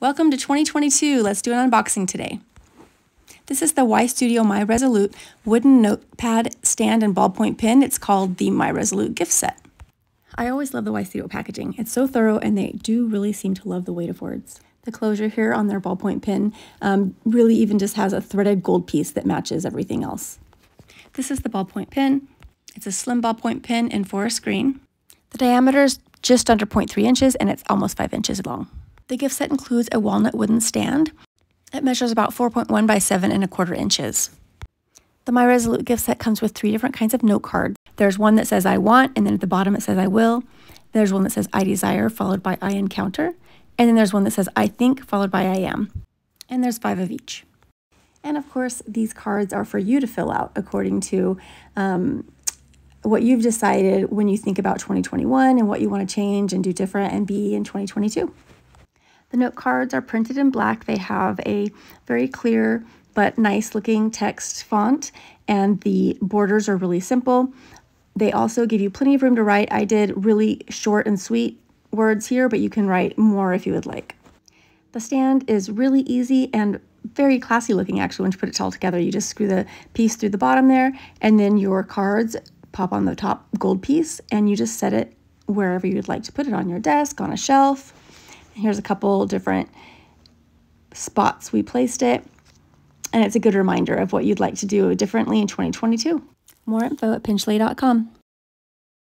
Welcome to 2022. Let's do an unboxing today. This is the Y Studio My Resolute wooden notepad stand and ballpoint pen. It's called the My Resolute gift set. I always love the Y Studio packaging. It's so thorough and they do really seem to love the weight of words. The closure here on their ballpoint pen um, really even just has a threaded gold piece that matches everything else. This is the ballpoint pen. It's a slim ballpoint pen in forest green. The diameter is just under 0.3 inches and it's almost 5 inches long. The gift set includes a walnut wooden stand. It measures about 4.1 by 7 and a quarter inches. The My Resolute gift set comes with three different kinds of note cards. There's one that says I want, and then at the bottom it says I will. There's one that says I desire, followed by I encounter. And then there's one that says I think, followed by I am. And there's five of each. And of course, these cards are for you to fill out according to um, what you've decided when you think about 2021 and what you want to change and do different and be in 2022. The note cards are printed in black. They have a very clear but nice looking text font and the borders are really simple. They also give you plenty of room to write. I did really short and sweet words here, but you can write more if you would like. The stand is really easy and very classy looking actually when you put it all together. You just screw the piece through the bottom there and then your cards pop on the top gold piece and you just set it wherever you'd like to put it on your desk, on a shelf, Here's a couple different spots we placed it. And it's a good reminder of what you'd like to do differently in 2022. More info at PenChalet.com.